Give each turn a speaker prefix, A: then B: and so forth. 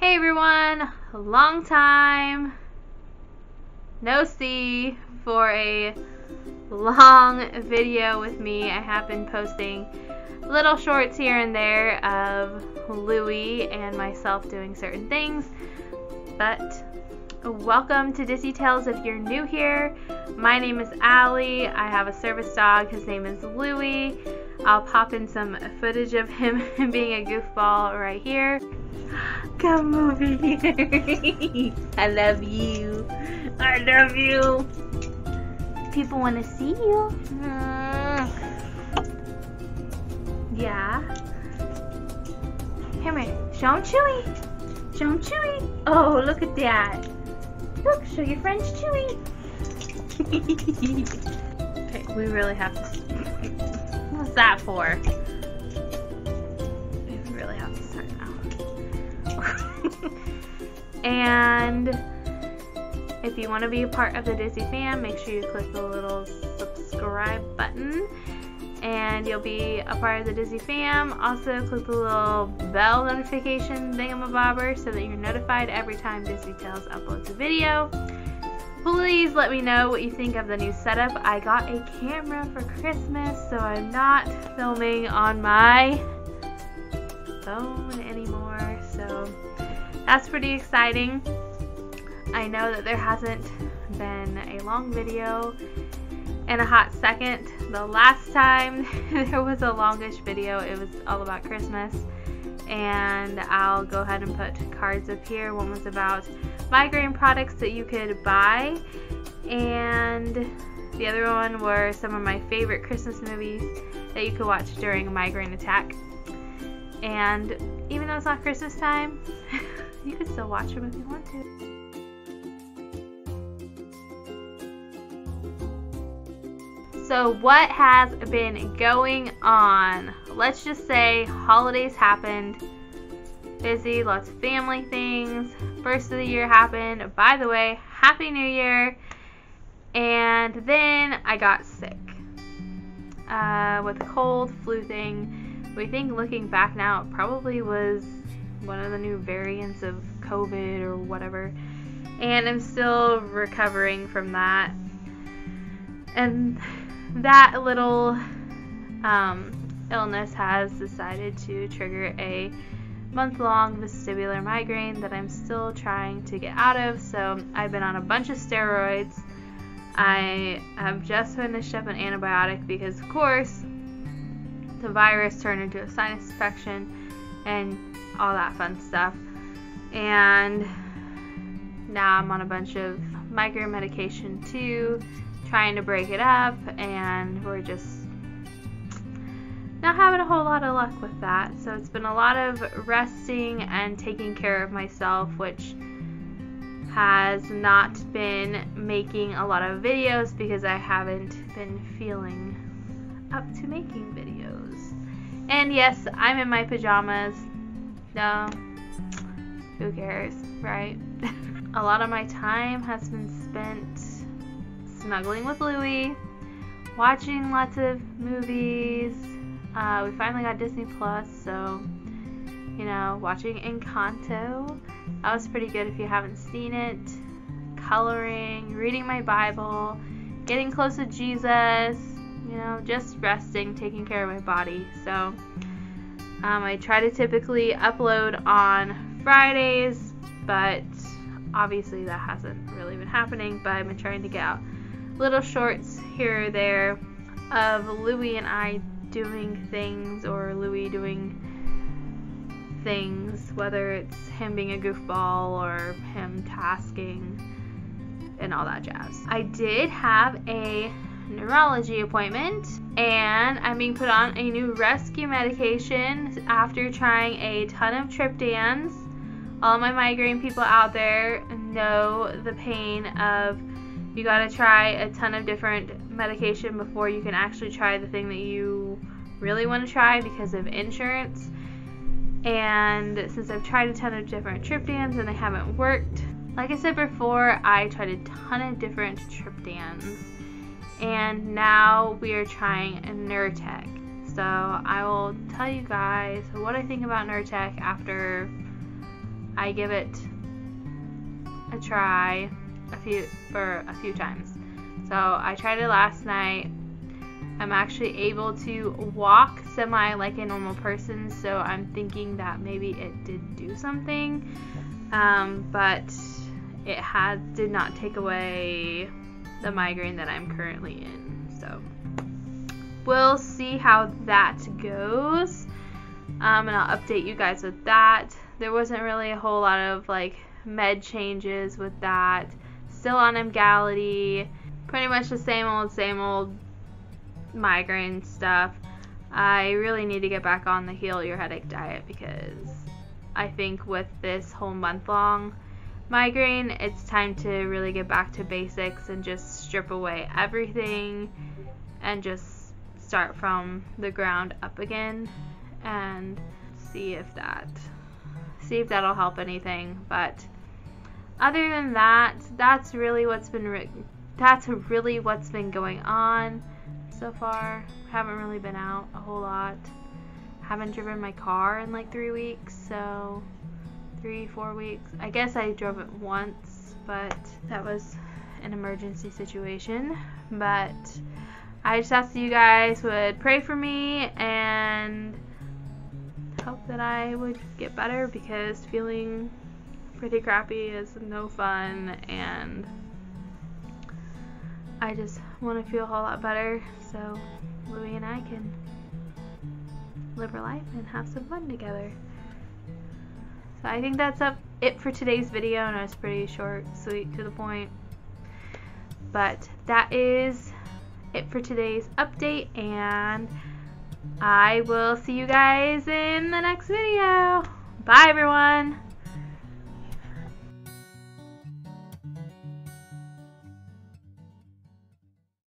A: Hey everyone, long time no see for a long video with me. I have been posting little shorts here and there of Louie and myself doing certain things, but welcome to DizzyTails if you're new here. My name is Alley. I have a service dog. His name is Louie. I'll pop in some footage of him being a goofball right here. Come over here. I love you. I love you. People want to see you. Mm. Yeah. Come here. Show him Chewy. Show him Chewy. Oh, look at that. Look, show your friends Chewy. okay, we really have to. That for? Really have to start now. and if you want to be a part of the Dizzy fam, make sure you click the little subscribe button and you'll be a part of the Dizzy fam. Also, click the little bell notification thingamabobber so that you're notified every time DizzyTails uploads a video. Please let me know what you think of the new setup. I got a camera for Christmas, so I'm not filming on my phone anymore. So that's pretty exciting. I know that there hasn't been a long video in a hot second. The last time there was a longish video, it was all about Christmas. And I'll go ahead and put cards up here. One was about migraine products that you could buy. And the other one were some of my favorite Christmas movies that you could watch during a migraine attack. And even though it's not Christmas time, you can still watch them if you want to. So, what has been going on? Let's just say holidays happened. Busy, lots of family things. First of the year happened. By the way, Happy New Year. And then I got sick uh, with a cold, flu thing. We think looking back now, it probably was one of the new variants of COVID or whatever. And I'm still recovering from that. And that little um, illness has decided to trigger a month long vestibular migraine that I'm still trying to get out of. So I've been on a bunch of steroids. I have just finished up an antibiotic because, of course, the virus turned into a sinus infection and all that fun stuff. And now I'm on a bunch of migraine medication too trying to break it up, and we're just not having a whole lot of luck with that. So it's been a lot of resting and taking care of myself, which has not been making a lot of videos because I haven't been feeling up to making videos. And yes, I'm in my pajamas. No, who cares, right? a lot of my time has been spent snuggling with Louie, watching lots of movies. Uh, we finally got Disney Plus, so you know, watching Encanto. That was pretty good if you haven't seen it. Coloring, reading my Bible, getting close to Jesus, you know, just resting, taking care of my body. So, um, I try to typically upload on Fridays, but obviously that hasn't really been happening. But I've been trying to get out little shorts here or there of Louie and I doing things or Louie doing things, whether it's him being a goofball or him tasking and all that jazz. I did have a neurology appointment and I'm being put on a new rescue medication after trying a ton of triptans. All my migraine people out there know the pain of you gotta try a ton of different medication before you can actually try the thing that you really want to try because of insurance. And since I've tried a ton of different triptans and they haven't worked, like I said before, I tried a ton of different triptans. And now we are trying Nurtec. So I will tell you guys what I think about Nurtec after I give it a try a few for a few times. So I tried it last night. I'm actually able to walk semi like a normal person, so I'm thinking that maybe it did do something. Um, but it had did not take away the migraine that I'm currently in. So we'll see how that goes. Um, and I'll update you guys with that. There wasn't really a whole lot of like med changes with that. Still on Emgality. Pretty much the same old, same old migraine stuff. I really need to get back on the heal your headache diet because I think with this whole month long migraine, it's time to really get back to basics and just strip away everything and just start from the ground up again and see if that see if that'll help anything but other than that that's really what's been re- that's really what's been going on so far. Haven't really been out a whole lot. Haven't driven my car in like three weeks so three four weeks. I guess i drove it once but that was an emergency situation. But i just asked you guys would pray for me and hope that I would get better because feeling pretty crappy is no fun and I just want to feel a whole lot better so Louie and I can live our life and have some fun together. So I think that's up it for today's video and it's pretty short, sweet, to the point. But that is it for today's update and I will see you guys in the next video. Bye, everyone.